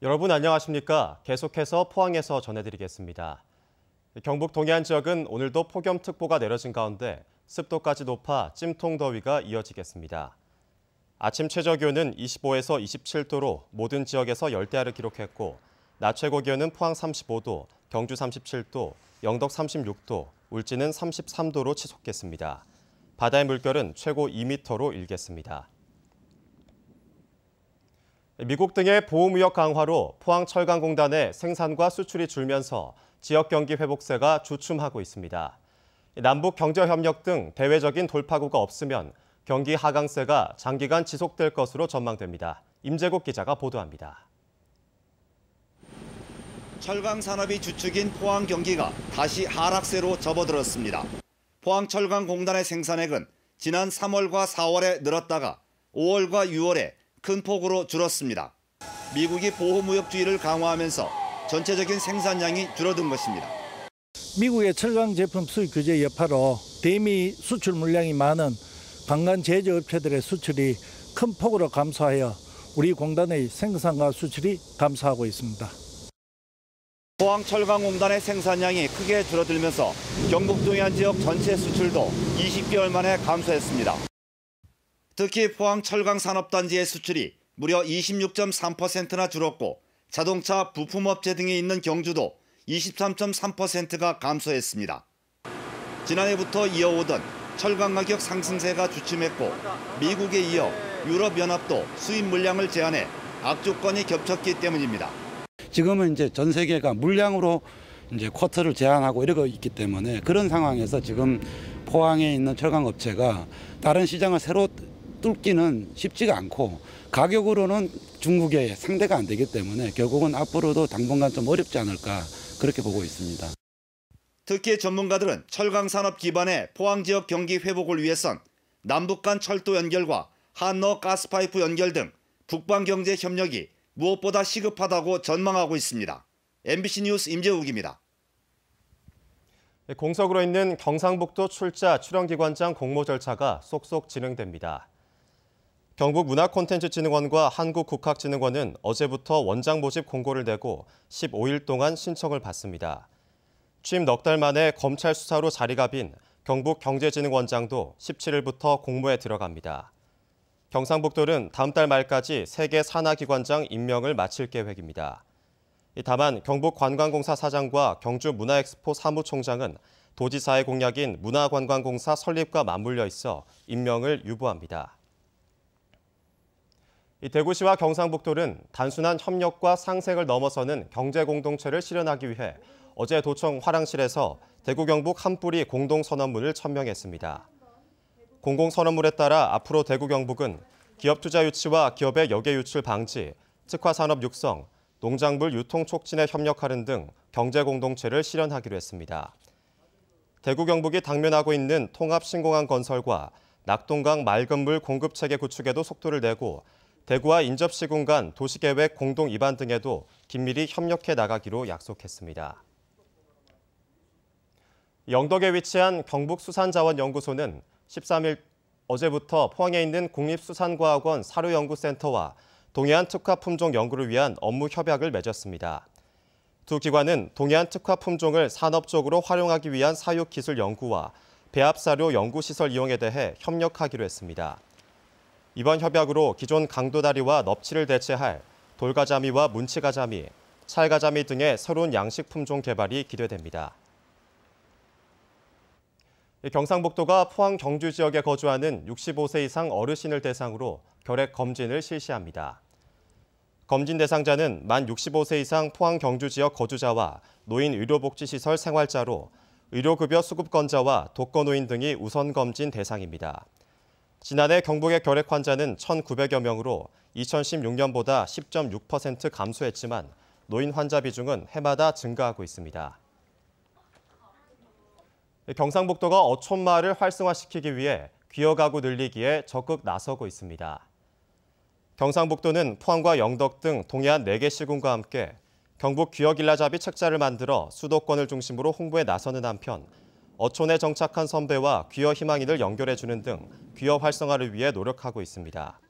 여러분 안녕하십니까? 계속해서 포항에서 전해드리겠습니다. 경북 동해안 지역은 오늘도 폭염특보가 내려진 가운데 습도까지 높아 찜통 더위가 이어지겠습니다. 아침 최저 기온은 25에서 27도로 모든 지역에서 열대야를 기록했고 낮 최고 기온은 포항 35도, 경주 37도, 영덕 36도, 울진은 33도로 치솟겠습니다. 바다의 물결은 최고 2m로 일겠습니다. 미국 등의 보호무역 강화로 포항철강공단의 생산과 수출이 줄면서 지역 경기 회복세가 주춤하고 있습니다. 남북 경제협력 등 대외적인 돌파구가 없으면 경기 하강세가 장기간 지속될 것으로 전망됩니다. 임재국 기자가 보도합니다. 철강 산업이 주축인 포항 경기가 다시 하락세로 접어들었습니다. 포항철강공단의 생산액은 지난 3월과 4월에 늘었다가 5월과 6월에 큰 폭으로 줄었습니다. 미국이 보호무역주의를 강화하면서 전체적인 생산량이 줄어든 것입니다. 미국의 철강 제품 수입 규제 여파로 대미 수출 물량이 많은 방간 제조업체들의 수출이 큰 폭으로 감소하여 우리 공단의 생산과 수출이 감소하고 있습니다. 포항철강공단의 생산량이 크게 줄어들면서 경북 동해안 지역 전체 수출도 20개월 만에 감소했습니다. 특히 포항철강산업단지의 수출이 무려 26.3%나 줄었고 자동차 부품업체 등에 있는 경주도 23.3%가 감소했습니다. 지난해부터 이어오던 철강 가격 상승세가 주춤했고 미국에 이어 유럽연합도 수입 물량을 제한해 악조건이 겹쳤기 때문입니다. 지금은 이제 전 세계가 물량으로 이제 쿼터를 제한하고 이러고 있기 때문에 그런 상황에서 지금 포항에 있는 철강 업체가 다른 시장을 새로 뚫기는 쉽지가 않고 가격으로는 중국에 상대가 안 되기 때문에 결국은 앞으로도 당분간 좀 어렵지 않을까 그렇게 보고 있습니다. 특히 전문가들은 철강 산업 기반의 포항 지역 경기 회복을 위해선 남북 간 철도 연결과 한너 가스파이프 연결 등 북방 경제 협력이 무엇보다 시급하다고 전망하고 있습니다. MBC 뉴스 임재욱입니다. 공석으로 있는 경상북도 출자 출연기관장 공모 절차가 쏙쏙 진행됩니다. 경북문화콘텐츠진흥원과 한국국학진흥원은 어제부터 원장 모집 공고를 내고 15일 동안 신청을 받습니다. 취임 넉 달 만에 검찰 수사로 자리가 빈 경북경제진흥원장도 17일부터 공모에 들어갑니다. 경상북도는 다음 달 말까지 세계 산하기관장 임명을 마칠 계획입니다. 다만 경북관광공사 사장과 경주문화엑스포 사무총장은 도지사의 공약인 문화관광공사 설립과 맞물려 있어 임명을 유보합니다. 대구시와 경상북도는 단순한 협력과 상생을 넘어서는 경제 공동체를 실현하기 위해 어제 도청 화랑실에서 대구 경북 한뿌리 공동선언문을 천명했습니다. 공공선언문에 따라 앞으로 대구 경북은 기업 투자 유치와 기업의 역외 유출 방지, 특화 산업 육성, 농작물 유통 촉진에 협력하는 등 경제 공동체를 실현하기로 했습니다. 대구 경북이 당면하고 있는 통합 신공항 건설과 낙동강 맑은 물 공급 체계 구축에도 속도를 내고 대구와 인접 시군 간 도시계획 공동 입안 등에도 긴밀히 협력해 나가기로 약속했습니다. 영덕에 위치한 경북수산자원연구소는 13일 어제부터 포항에 있는 국립수산과학원 사료연구센터와 동해안 특화 품종 연구를 위한 업무 협약을 맺었습니다. 두 기관은 동해안 특화 품종을 산업적으로 활용하기 위한 사육 기술 연구와 배합사료 연구시설 이용에 대해 협력하기로 했습니다. 이번 협약으로 기존 강도다리와 넙치를 대체할 돌가자미와 문치가자미, 찰가자미 등의 새로운 양식 품종 개발이 기대됩니다. 경상북도가 포항 경주 지역에 거주하는 65세 이상 어르신을 대상으로 결핵 검진을 실시합니다. 검진 대상자는 만 65세 이상 포항 경주 지역 거주자와 노인 의료복지시설 생활자로 의료급여 수급권자와 독거노인 등이 우선 검진 대상입니다. 지난해 경북의 결핵 환자는 1,900여 명으로 2016년보다 10.6% 감소했지만 노인 환자 비중은 해마다 증가하고 있습니다. 경상북도가 어촌마을을 활성화시키기 위해 귀여가구 늘리기에 적극 나서고 있습니다. 경상북도는 포항과 영덕 등 동해안 4개 시군과 함께 경북 귀여길라잡이 책자를 만들어 수도권을 중심으로 홍보에 나서는 한편 어촌에 정착한 선배와 귀여 희망인을 연결해주는 등 귀여 활성화를 위해 노력하고 있습니다.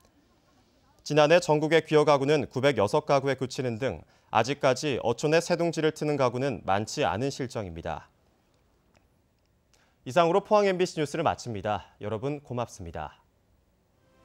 지난해 전국의 귀여 가구는 906가구에 그치는 등 아직까지 어촌에 새둥지를 트는 가구는 많지 않은 실정입니다. 이상으로 포항 MBC 뉴스를 마칩니다. 여러분 고맙습니다.